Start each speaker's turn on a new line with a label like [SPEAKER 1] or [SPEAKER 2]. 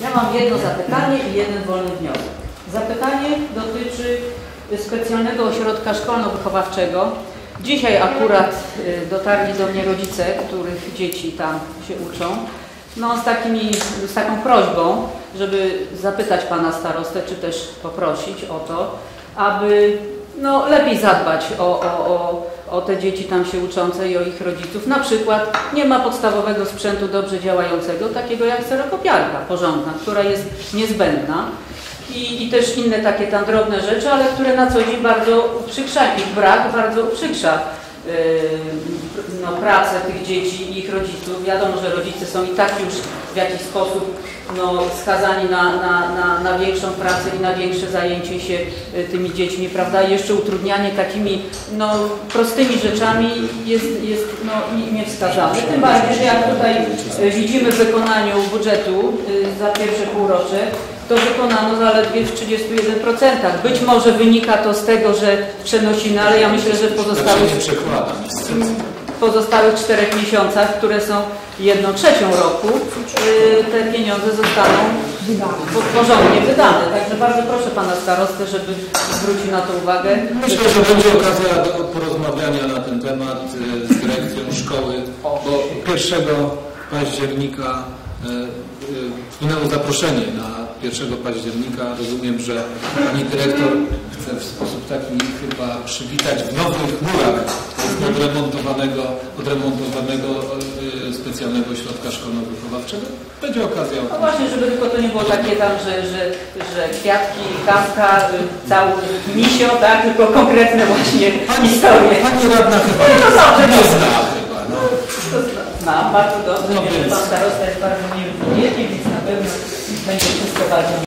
[SPEAKER 1] Ja mam jedno zapytanie i jeden wolny wniosek. Zapytanie dotyczy specjalnego ośrodka szkolno-wychowawczego. Dzisiaj akurat y, dotarli do mnie rodzice, których dzieci tam się uczą, no z, takimi, z taką prośbą, żeby zapytać pana starostę, czy też poprosić o to, aby no, lepiej zadbać o, o, o, o te dzieci tam się uczące i o ich rodziców. Na przykład nie ma podstawowego sprzętu dobrze działającego, takiego jak serokopiarka porządna, która jest niezbędna. I, I też inne takie tam drobne rzeczy, ale które na co dzień bardzo uprzykrza, ich brak bardzo uprzykrza no, pracę tych dzieci i ich rodziców. Wiadomo, że rodzice są i tak już w jakiś sposób no, skazani na, na, na, na większą pracę i na większe zajęcie się y, tymi dziećmi, prawda? Jeszcze utrudnianie takimi no, prostymi rzeczami jest, jest no, nie- niewskazane. Tym bardziej, że jak tutaj y, widzimy w wykonaniu budżetu y, za pierwsze półrocze, to wykonano zaledwie w 31%. Być może wynika to z tego, że przenosimy, ale ja myślę, że w pozostałych w pozostałych czterech miesiącach, które są jedną trzecią roku, y, te pieniądze zostaną po- porządnie wydane. Także bardzo proszę Pana Starostę, żeby zwrócił na to uwagę.
[SPEAKER 2] Myślę, że będzie okazja do porozmawiania na ten temat y, z dyrekcją szkoły, bo 1 października y, wpłynęło zaproszenie na 1 października. Rozumiem, że pani dyrektor chce w sposób taki chyba przywitać w nowych murach odremontowanego, odremontowanego y, specjalnego ośrodka szkolno-wychowawczego. Będzie okazja.
[SPEAKER 1] No właśnie, żeby tylko to nie było takie tam, że, że, że kwiatki, kawka, y, cały misio, tak, tylko konkretne właśnie historie.
[SPEAKER 2] Pani radna chyba
[SPEAKER 1] No dobrze,
[SPEAKER 2] nie zna chyba. No.
[SPEAKER 1] To bardzo dobrze,
[SPEAKER 2] No więc.
[SPEAKER 1] Pan Starosta jest bardzo miły człowiekiem, więc